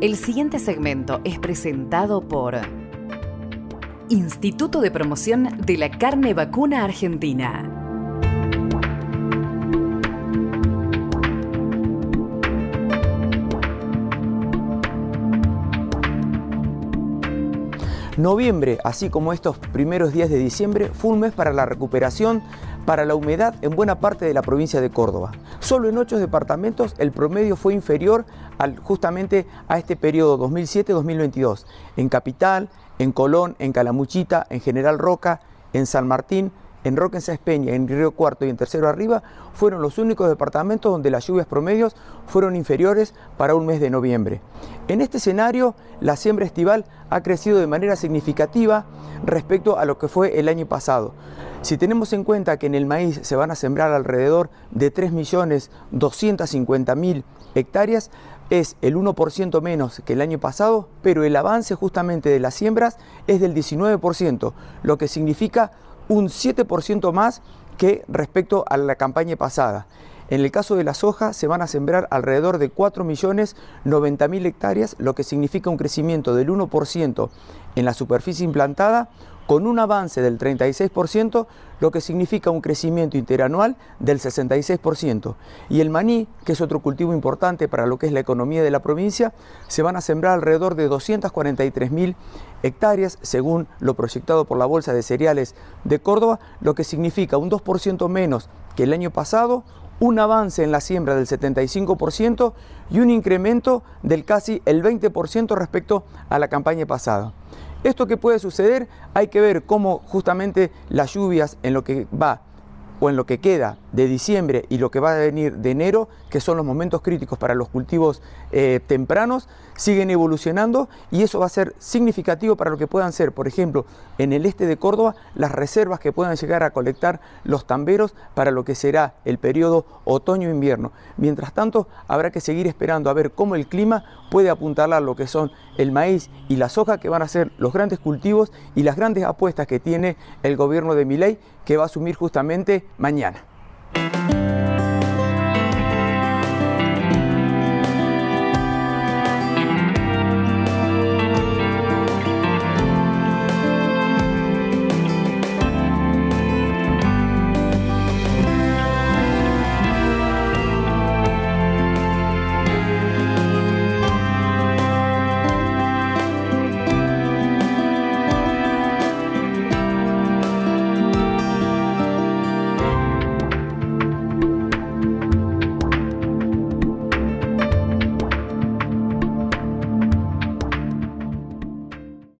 El siguiente segmento es presentado por Instituto de Promoción de la Carne Vacuna Argentina. Noviembre, así como estos primeros días de diciembre, fue un mes para la recuperación para la humedad en buena parte de la provincia de Córdoba. Solo en ocho departamentos el promedio fue inferior justamente a este periodo 2007-2022. En Capital, en Colón, en Calamuchita, en General Roca, en San Martín, en Roque en Peña, en Río Cuarto y en Tercero Arriba fueron los únicos departamentos donde las lluvias promedios fueron inferiores para un mes de noviembre. En este escenario, la siembra estival ha crecido de manera significativa respecto a lo que fue el año pasado. Si tenemos en cuenta que en el maíz se van a sembrar alrededor de 3.250.000 hectáreas, es el 1% menos que el año pasado, pero el avance justamente de las siembras es del 19%, lo que significa un 7% más que respecto a la campaña pasada. En el caso de la soja se van a sembrar alrededor de 4.090.000 hectáreas, lo que significa un crecimiento del 1% en la superficie implantada, con un avance del 36%, lo que significa un crecimiento interanual del 66%. Y el maní, que es otro cultivo importante para lo que es la economía de la provincia, se van a sembrar alrededor de 243.000 hectáreas, según lo proyectado por la Bolsa de Cereales de Córdoba, lo que significa un 2% menos que el año pasado, un avance en la siembra del 75% y un incremento del casi el 20% respecto a la campaña pasada. Esto que puede suceder, hay que ver cómo justamente las lluvias en lo que va o en lo que queda de diciembre y lo que va a venir de enero, que son los momentos críticos para los cultivos eh, tempranos, siguen evolucionando y eso va a ser significativo para lo que puedan ser, por ejemplo, en el este de Córdoba, las reservas que puedan llegar a colectar los tamberos para lo que será el periodo otoño-invierno. Mientras tanto, habrá que seguir esperando a ver cómo el clima puede apuntalar lo que son el maíz y la soja, que van a ser los grandes cultivos y las grandes apuestas que tiene el gobierno de Miley, que va a asumir justamente mañana.